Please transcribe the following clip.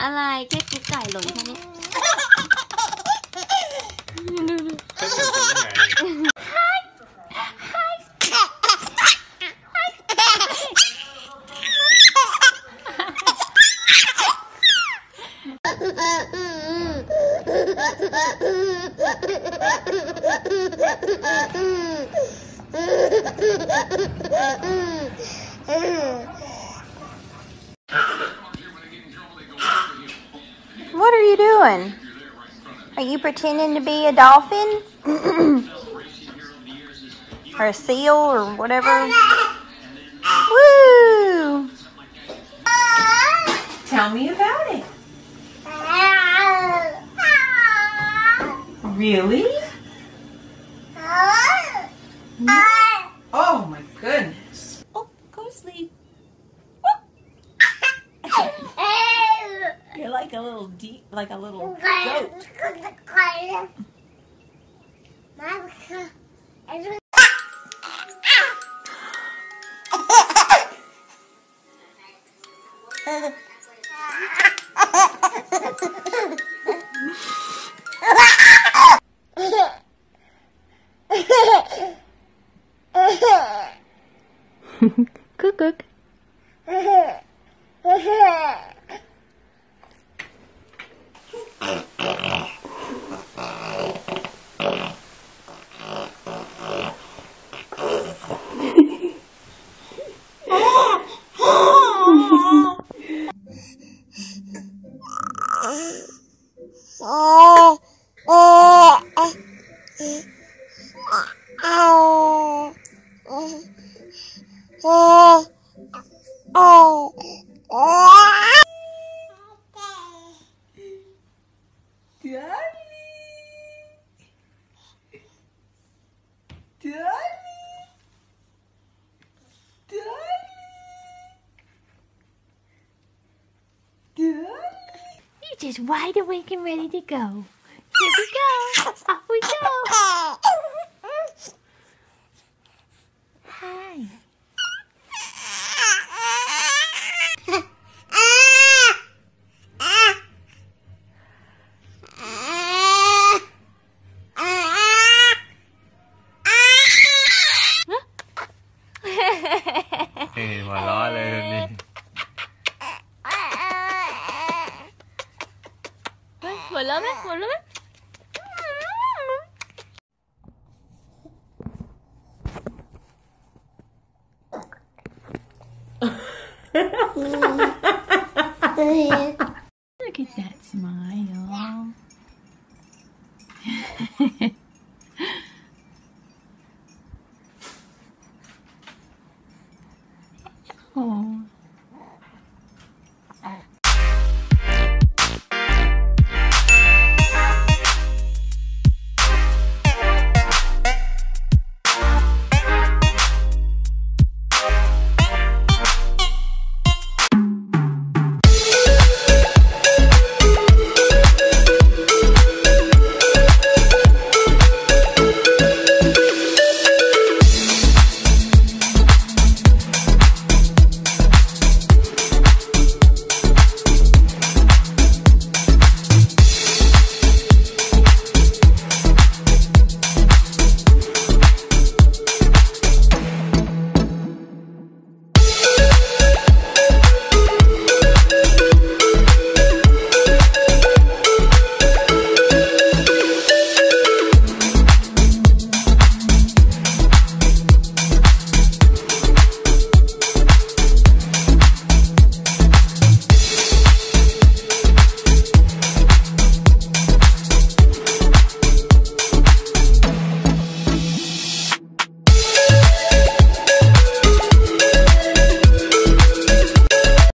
อะไรแค่กุ๊กไก่หล่นแค่นี้ดู What are you doing? Are you pretending to be a dolphin? or a seal or whatever? Woo! Tell me about it. Really? Oh my goodness. Oh, go to sleep. You're like a little deep, like a little goat. Cook cook. You're just wide awake and ready to go. Here we go. Off we go. Hi. đi Mở lớn đấy, mở lớn đấy Look at that smile. oh.